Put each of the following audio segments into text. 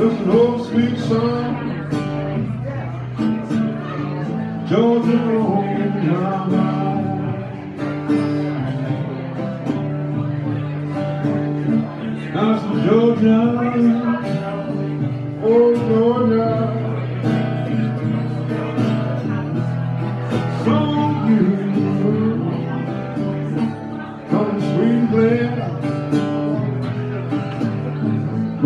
An old sweet song. Georgia my mind. Now some Georgia, oh Georgia. So beautiful, sweet and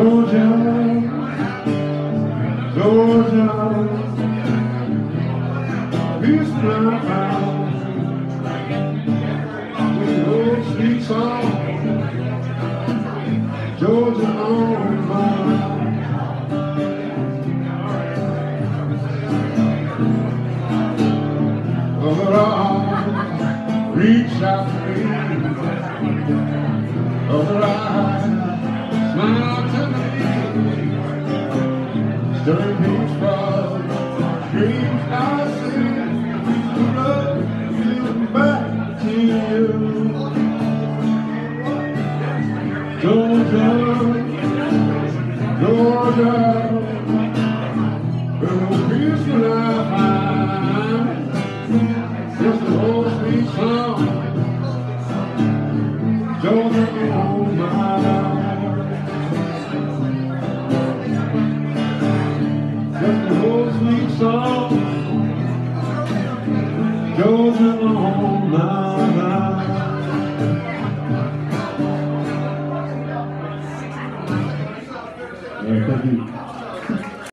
Georgia, Georgia, peace my found. With old sweet song, Georgia my mind. Reach out to me. Sweet song, Georgia on my mind. Georgia on my mind. Yeah, thank you.